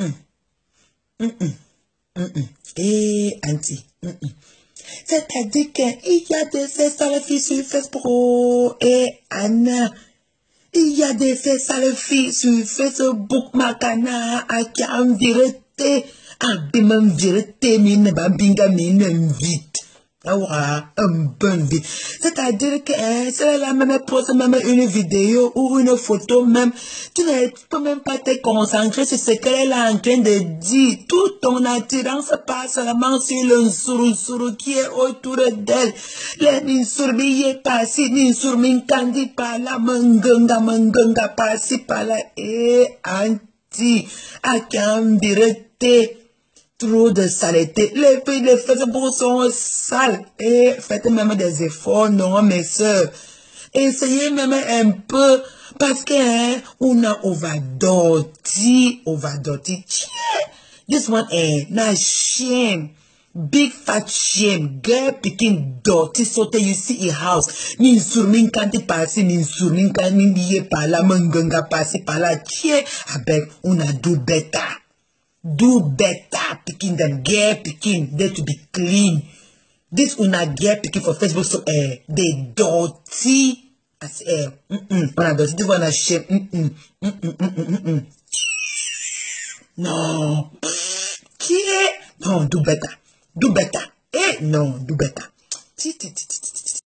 Mm-mm. Mm-mm. Mm-mm. Eh, auntie. Mm-mm. C'est-à-dire qu'il y a des faits sales filles sur Facebook. Oh, eh, Anna. Il y a des faits sales filles sur Facebook. Makana, Akiam, Virete. Abimam, Virete, Mine, Babinga, Mine, vite. Aura un bon vie. C'est-à-dire que c'est la même pose même une vidéo ou une photo même. Tu ne peux même pas te concentrer sur ce qu'elle est en train de dire. Toute ton attirance passe seulement sur le sourou qui est autour d'elle. Le ninsurbi est passé, ninsurmin kandi par là, mangunga, mangunga passé par là. Et anti, akambirete trop de saleté. Les filles de Facebook sont sales. Et faites même des efforts, non, mes soeurs. Essayez même un peu. Parce que, hein, on a overdoti, overdoti. This one, eh, na shame. Big fat shame. Girl picking dirty sote you see a house. Ni surmin kanti pasi, ni surmin kanti niye pala, manganga pasi pala. Tiens, avec, on a do better. do better picking them girl picking they to be clean. This una girl picking for facebook so uh, they dirty as uh, mm -mm, una dirty. This one a shame mm -mm, mm -mm, mm -mm, mm -mm. no no do better do better. Eh no do better